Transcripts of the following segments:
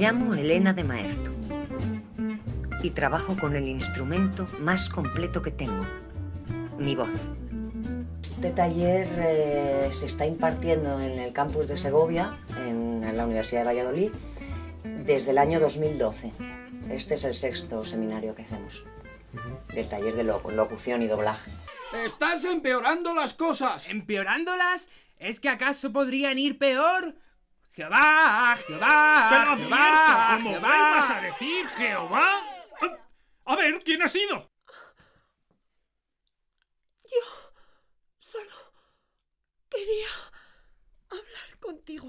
llamo Elena de Maerto y trabajo con el instrumento más completo que tengo, mi voz. Este taller eh, se está impartiendo en el campus de Segovia, en, en la Universidad de Valladolid, desde el año 2012. Este es el sexto seminario que hacemos del taller de lo- locución y doblaje. ¡Estás empeorando las cosas! ¿Empeorándolas? ¿Es que acaso podrían ir peor? Jehová, Jehová, Pero Jehová, vuelvas a decir Jehová. A ver, ¿quién ha sido? Solo quería hablar contigo.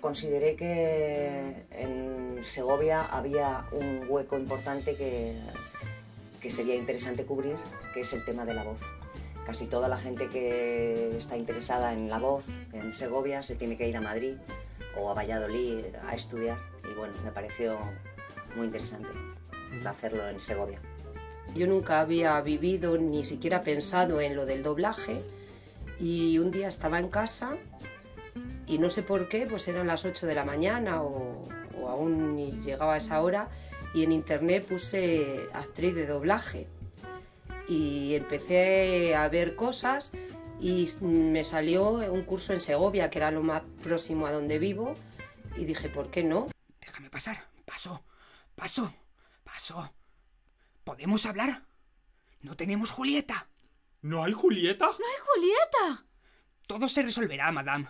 Consideré que en Segovia había un hueco importante que, que sería interesante cubrir, que es el tema de la voz. Casi toda la gente que está interesada en la voz en Segovia se tiene que ir a Madrid o a Valladolid a estudiar y bueno, me pareció muy interesante hacerlo en Segovia. Yo nunca había vivido ni siquiera pensado en lo del doblaje y un día estaba en casa y no sé por qué, pues eran las 8 de la mañana o, o aún ni llegaba a esa hora y en internet puse actriz de doblaje y empecé a ver cosas y me salió un curso en Segovia que era lo más próximo a donde vivo y dije, ¿por qué no? Déjame pasar. Paso, paso, paso. ¿Podemos hablar? No tenemos Julieta. ¿No hay Julieta? ¡No hay Julieta! Todo se resolverá, madame.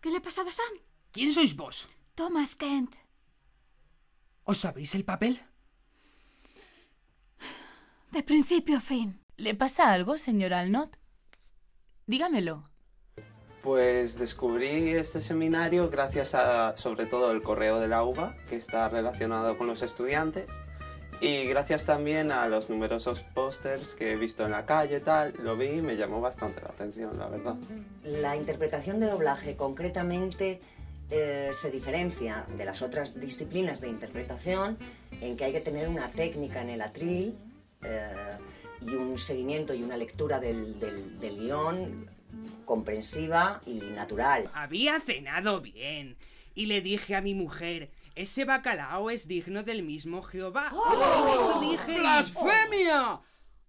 ¿Qué le ha pasado a Sam? ¿Quién sois vos? Thomas Kent. ¿Os sabéis el papel? De principio a fin. ¿Le pasa algo, señor Alnott? Dígamelo. Pues descubrí este seminario gracias a, sobre todo, el correo de la UBA, que está relacionado con los estudiantes, y gracias también a los numerosos pósters que he visto en la calle, tal, lo vi y me llamó bastante la atención, la verdad. La interpretación de doblaje concretamente eh, se diferencia de las otras disciplinas de interpretación en que hay que tener una técnica en el atril eh, y un seguimiento y una lectura del, del- del guion comprensiva y natural. Había cenado bien y le dije a mi mujer, ese bacalao es digno del mismo Jehová. Por eso dije... ¡Blasfemia!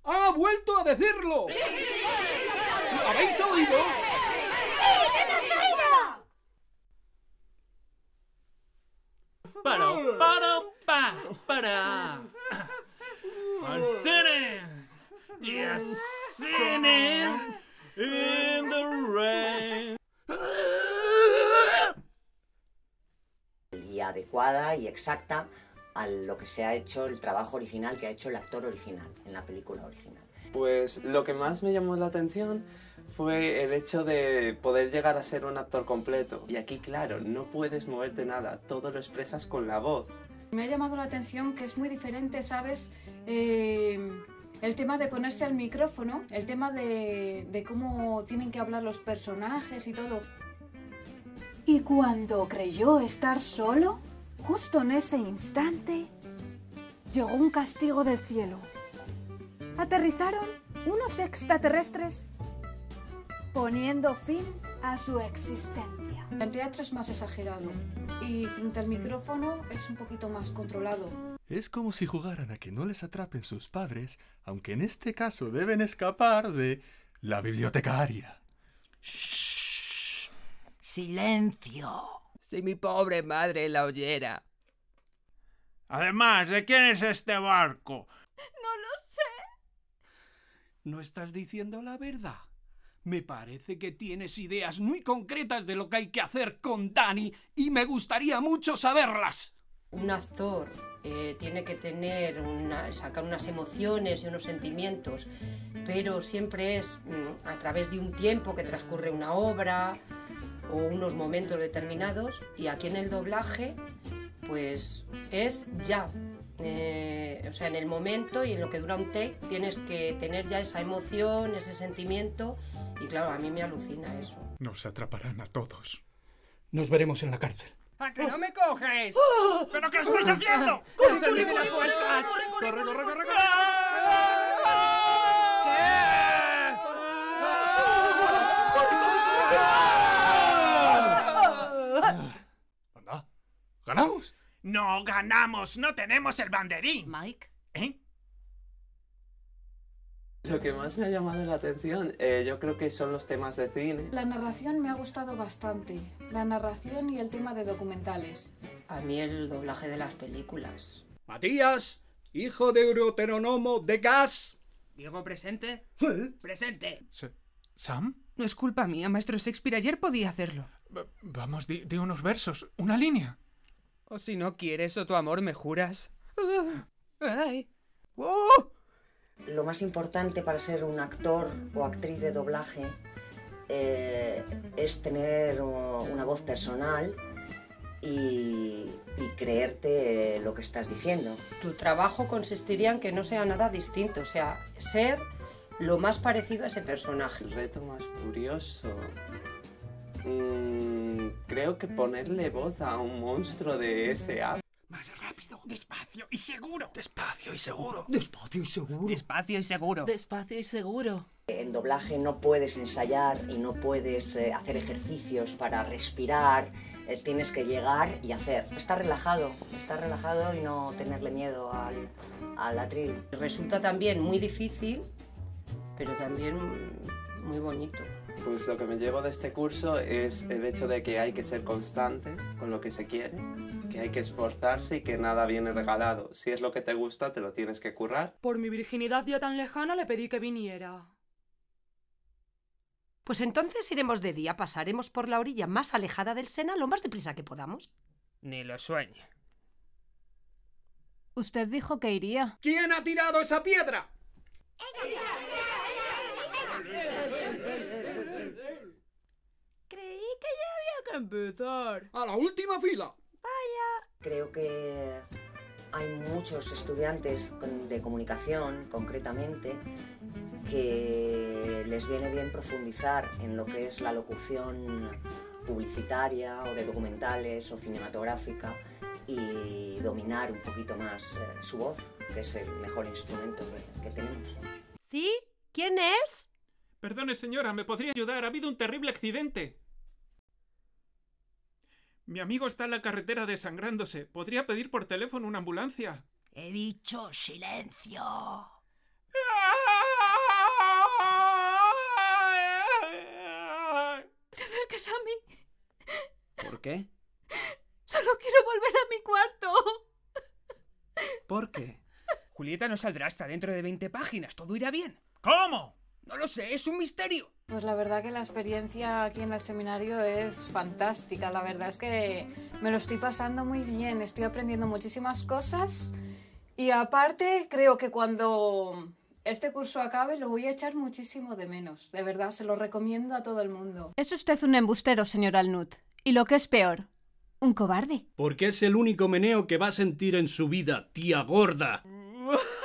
¡Ha vuelto a decirlo! ¿Lo habéis oído? Para, para, pa, para. Yeah, sitting in the rain. y adecuada y exacta a lo que se ha hecho, el trabajo original que ha hecho el actor original en la película original. Pues lo que más me llamó la atención fue el hecho de poder llegar a ser un actor completo. Y aquí, claro, no puedes moverte nada, todo lo expresas con la voz. Me ha llamado la atención que es muy diferente, ¿sabes? Eh, el tema de ponerse al micrófono, el tema de, de cómo tienen que hablar los personajes y todo. Y cuando creyó estar solo, justo en ese instante, llegó un castigo del cielo. Aterrizaron unos extraterrestres poniendo fin a su existencia. En teatro es más exagerado y frente al micrófono es un poquito más controlado. Es como si jugaran a que no les atrapen sus padres, aunque en este caso deben escapar de la bibliotecaria. Silencio. Si mi pobre madre la oyera. Además, ¿de quién es este barco? No lo sé. ¿No estás diciendo la verdad? Me parece que tienes ideas muy concretas de lo que hay que hacer con Dani y me gustaría mucho saberlas. Un actor eh, tiene que tener una, sacar unas emociones y unos sentimientos, pero siempre es mm, a través de un tiempo que transcurre una obra o unos momentos determinados y aquí en el doblaje pues es ya. Eh, o sea, en el momento y en lo que dura un take tienes que tener ya esa emoción, ese sentimiento y claro, a mí me alucina eso. Nos atraparán a todos. Nos veremos en la cárcel. ¿A que no me coges? ¿Pero qué estáis haciendo? ¡Corre, corre, corre, corre, ¡Corre, corre, corre, corre! Anda, No ganamos, no tenemos el banderín. Mike. ¿Eh? Lo que más me ha llamado la atención, eh, yo creo que son los temas de cine. La narración me ha gustado bastante. La narración y el tema de documentales. A mí el doblaje de las películas. Matías, hijo de Deuteronomo de Gas. ¿Diego presente? Sí. ¡Presente! ¿Sam? No es culpa mía, maestro Shakespeare. Ayer podía hacerlo. V- Vamos, di, di unos versos, una línea. O si no quieres o tu amor me juras. ¡Ay! ¡Oh! Lo más importante para ser un actor o actriz de doblaje eh, es tener una voz personal y, y creerte lo que estás diciendo. Tu trabajo consistiría en que no sea nada distinto, o sea, ser lo más parecido a ese personaje. El reto más curioso. Mm, creo que ponerle voz a un monstruo de S.A. Más rápido, despacio y seguro. Despacio y seguro. Despacio y seguro. Despacio y seguro. Despacio y seguro. En doblaje no puedes ensayar y no puedes eh, hacer ejercicios para respirar. eh, tienes que llegar y hacer. Estar relajado, estar relajado y no tenerle miedo al, al atril. Resulta también muy difícil, pero también muy bonito. Pues lo que me llevo de este curso es el hecho de que hay que ser constante con lo que se quiere, que hay que esforzarse y que nada viene regalado. Si es lo que te gusta, te lo tienes que currar. Por mi virginidad ya tan lejana le pedí que viniera. Pues entonces iremos de día, pasaremos por la orilla más alejada del Sena lo más deprisa que podamos. Ni lo sueñe. Usted dijo que iría. ¿Quién ha tirado esa piedra? Creí que ya había que empezar. A la última fila. Creo que hay muchos estudiantes de comunicación, concretamente, que les viene bien profundizar en lo que es la locución publicitaria o de documentales o cinematográfica y dominar un poquito más eh, su voz, que es el mejor instrumento que, que tenemos. ¿Sí? ¿Quién es? Perdone, señora, ¿me podría ayudar? Ha habido un terrible accidente. Mi amigo está en la carretera desangrándose. ¿Podría pedir por teléfono una ambulancia? He dicho silencio. ¿Te acerques a mí? ¿Por qué? Solo quiero volver a mi cuarto. ¿Por qué? Julieta no saldrá hasta dentro de 20 páginas. Todo irá bien. ¿Cómo? No lo sé, es un misterio. Pues la verdad que la experiencia aquí en el seminario es fantástica. La verdad es que me lo estoy pasando muy bien. Estoy aprendiendo muchísimas cosas. Y aparte, creo que cuando este curso acabe lo voy a echar muchísimo de menos. De verdad, se lo recomiendo a todo el mundo. Es usted un embustero, señor Alnut. Y lo que es peor, un cobarde. Porque es el único meneo que va a sentir en su vida, tía gorda.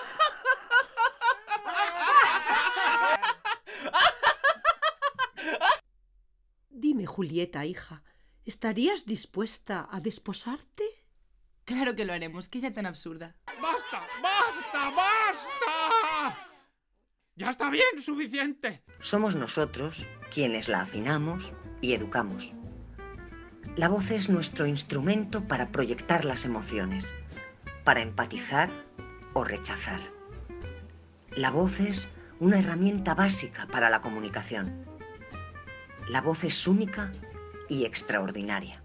Julieta, hija, ¿estarías dispuesta a desposarte? Claro que lo haremos, que ella tan absurda. ¡Basta! ¡Basta! ¡Basta! Ya está bien, suficiente. Somos nosotros quienes la afinamos y educamos. La voz es nuestro instrumento para proyectar las emociones, para empatizar o rechazar. La voz es una herramienta básica para la comunicación. La voz es única y extraordinaria.